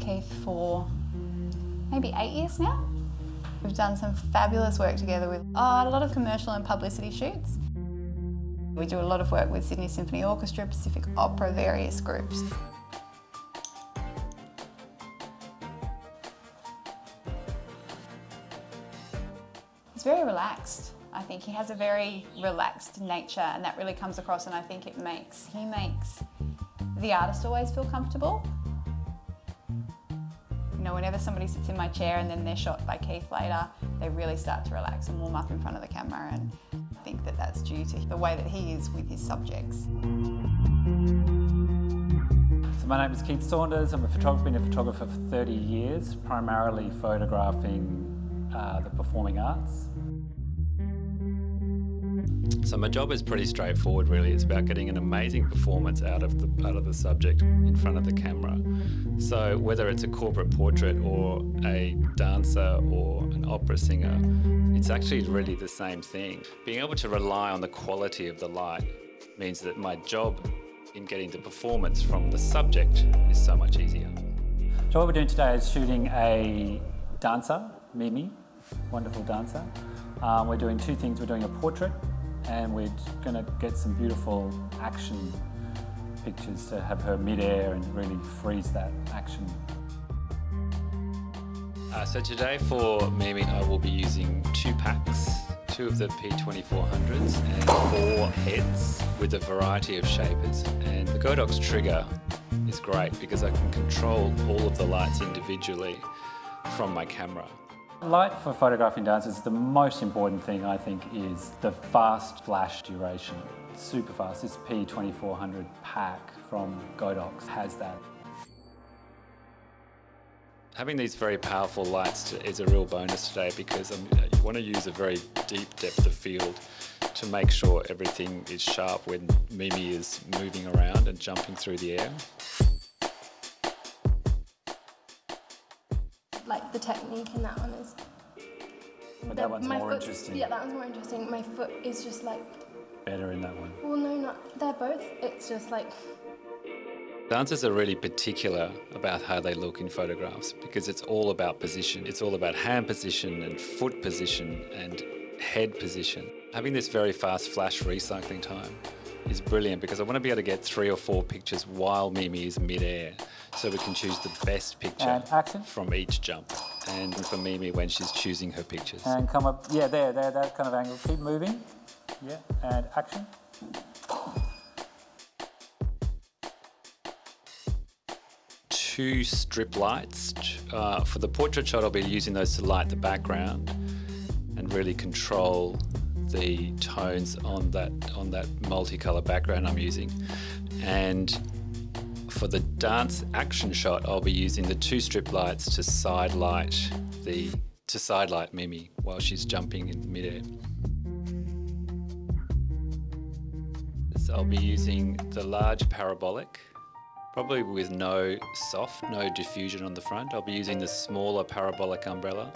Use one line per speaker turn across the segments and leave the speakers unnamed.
Keith for maybe eight years now. We've done some fabulous work together with oh, a lot of commercial and publicity shoots. We do a lot of work with Sydney Symphony Orchestra, Pacific Opera, various groups. He's very relaxed. I think he has a very relaxed nature and that really comes across and I think it makes, he makes the artist always feel comfortable. You know, whenever somebody sits in my chair and then they're shot by Keith later, they really start to relax and warm up in front of the camera and I think that that's due to the way that he is with his subjects.
So my name is Keith Saunders. I'm a photographer, been a photographer for 30 years, primarily photographing uh, the performing arts.
So my job is pretty straightforward really. It's about getting an amazing performance out of the out of the subject in front of the camera. So whether it's a corporate portrait or a dancer or an opera singer, it's actually really the same thing. Being able to rely on the quality of the light means that my job in getting the performance from the subject is so much easier.
So what we're doing today is shooting a dancer, Mimi, wonderful dancer. Um, we're doing two things. We're doing a portrait and we're going to get some beautiful action pictures to have her mid-air and really freeze that action.
Uh, so today for Mimi I will be using two packs, two of the P2400s and four heads with a variety of shapers and the Godox trigger is great because I can control all of the lights individually from my camera.
Light for photographing dancers, the most important thing I think is the fast flash duration. Super fast. This P2400 pack from Godox has that.
Having these very powerful lights is a real bonus today because um, you want to use a very deep depth of field to make sure everything is sharp when Mimi is moving around and jumping through the air.
Like the technique in that one is.
But that one's
my
more
foot-
interesting.
Yeah, that one's more interesting. My foot is just like,
Better in that one.
well, no, not. They're both. It's just like,
Dancers are really particular about how they look in photographs because it's all about position. It's all about hand position and foot position and head position. Having this very fast flash recycling time is brilliant because I want to be able to get three or four pictures while Mimi is mid-air so we can choose the best picture
And action.
from each jump. And for Mimi when she's choosing her pictures.
And come up, yeah, there, there, that kind of angle. Keep moving. Yeah, and action.
two strip lights. Uh, for the portrait shot, I'll be using those to light the background and really control the tones on that on that multicolor background I'm using. And for the dance action shot, I'll be using the two strip lights to side light the to side light Mimi while she's jumping in midair. So I'll be using the large parabolic Probably with no soft, no diffusion on the front. I'll be using the smaller parabolic umbrella.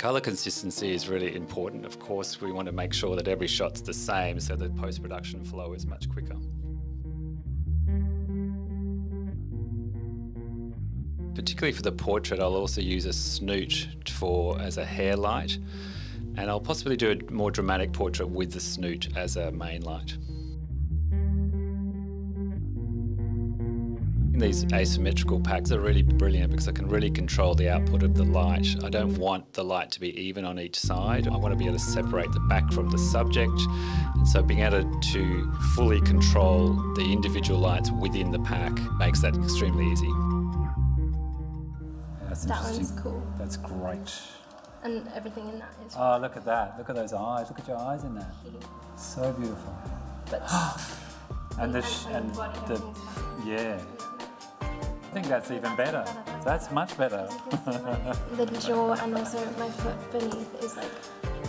Colour consistency is really important. Of course, we want to make sure that every shot's the same so that post-production flow is much quicker. Particularly for the portrait, I'll also use a snoot for as a hair light, and I'll possibly do a more dramatic portrait with the snoot as a main light. These asymmetrical packs are really brilliant because I can really control the output of the light. I don't want the light to be even on each side. I want to be able to separate the back from the subject. And so being able to fully control the individual lights within the pack makes that extremely easy.
That's
That
interesting.
one's cool.
That's great.
and everything in that is.
Oh, look at that. Look at those eyes. Look at your eyes in that. So beautiful.
but
And the, sh- and the, yeah. I think that's even better. That's much better.
the jaw and also my foot beneath is like.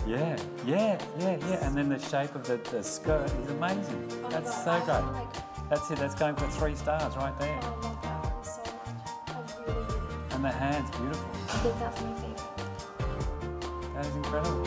Yeah, yeah, yeah, yeah. And then the shape of the, the skirt is amazing.
Oh
that's so
I
great.
Like...
That's it. That's going for three stars right there.
Oh, I love that one so much. Really, really...
And the hands, beautiful.
I think that's my favorite. That is incredible.